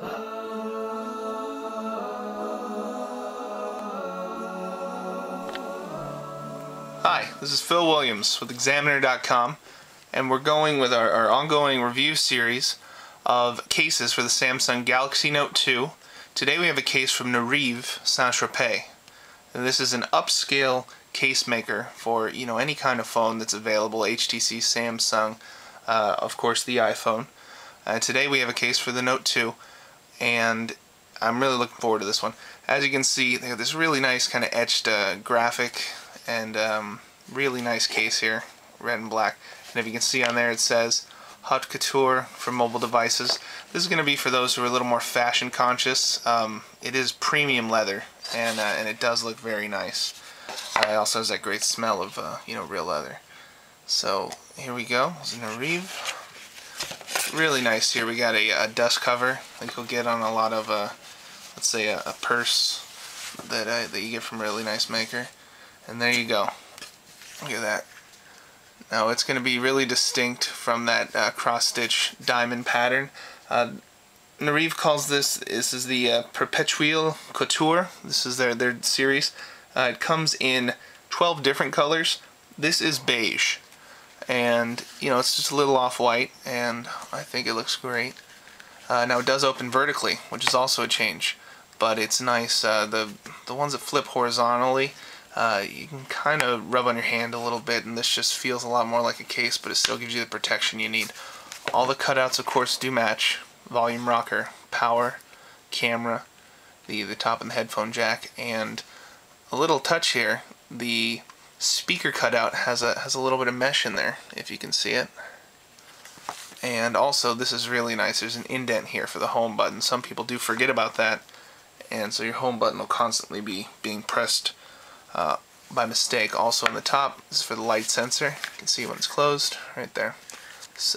Hi, this is Phil Williams with Examiner.com and we're going with our, our, ongoing review series of cases for the Samsung Galaxy Note 2. Today we have a case from Noreve Saint-Tropez. This is an upscale case maker for you know any kind of phone that's available, HTC, Samsung, uh, of course the iPhone. Uh, today we have a case for the Note 2 and I'm really looking forward to this one. As you can see, they have this really nice kind of etched uh, graphic and um, really nice case here, red and black. And if you can see on there it says Haute Couture for mobile devices. This is going to be for those who are a little more fashion conscious. Um, it is premium leather and, uh, and it does look very nice. Uh, it also has that great smell of uh, you know real leather. So here we go. It's in Noreve. Really nice here. We got a, a, dust cover like you'll get on a lot of, uh, let's say, a, a purse that uh, that you get from a really nice maker. And there you go. Look at that. Now it's going to be really distinct from that uh, cross-stitch diamond pattern. Uh, calls this, this is the uh, Perpetuelle Couture. This is their, their series. Uh, it comes in 12 different colors. This is beige. And, you know, it's just a little off-white, and I think it looks great. Uh, now it does open vertically, which is also a change. But it's nice. Uh, the, the ones that flip horizontally, uh, you can kind of rub on your hand a little bit and this just feels a lot more like a case but it still gives you the protection you need. All the cutouts of course do match. Volume rocker, power, camera, the, the top and the headphone jack, and a little touch here, the speaker cutout has a, has a little bit of mesh in there if you can see it. And also this is really nice, there's an indent here for the home button. Some people do forget about that and so your home button will constantly be being pressed uh, by mistake. Also on the top this is for the light sensor. You can see when it's closed right there.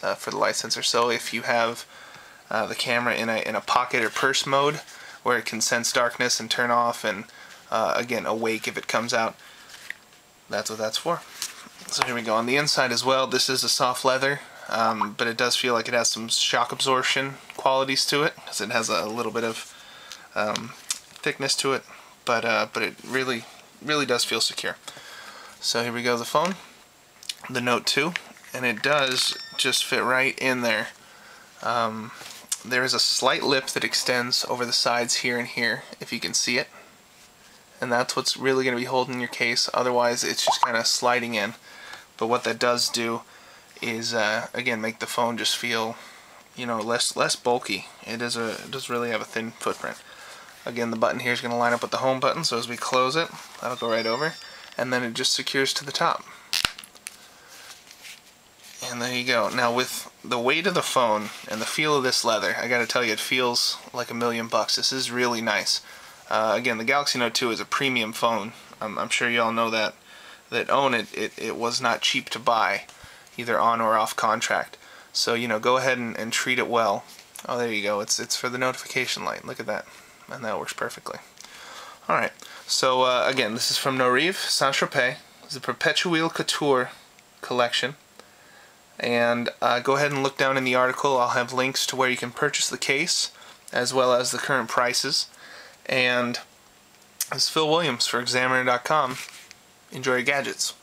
Uh, for the light sensor. So if you have uh, the camera in a in a pocket or purse mode where it can sense darkness and turn off and uh, again awake if it comes out, that's what that's for. So here we go. On the inside as well, this is a soft leather, um, but it does feel like it has some shock absorption qualities to it because it has a little bit of um, thickness to it, but uh, but it really really does feel secure. So here we go, the phone, the Note 2, and it does just fit right in there. Um, there is a slight lip that extends over the sides here and here, if you can see it. And that's what's really going to be holding your case, otherwise it's just kind of sliding in. But what that does do is, uh, again, make the phone just feel, you know, less less bulky. It is a it does really have a thin footprint. Again, the button here is going to line up with the home button, so as we close it, that'll go right over, and then it just secures to the top. And there you go. Now with the weight of the phone and the feel of this leather, I gotta tell you, it feels like a million bucks. This is really nice. Uh, again, the Galaxy Note 2 is a premium phone. I'm, I'm sure you all know that. That own it, it, it was not cheap to buy, either on or off contract. So, you know, go ahead and, and treat it well. Oh, there you go. It's, it's for the notification light. Look at that and that works perfectly. Alright, so uh, again, this is from Noreve, Saint-Tropez. It's a Perpetuelle Couture collection. And uh, go ahead and look down in the article. I'll have links to where you can purchase the case, as well as the current prices. And this is Phil Williams for Examiner.com. Enjoy your gadgets.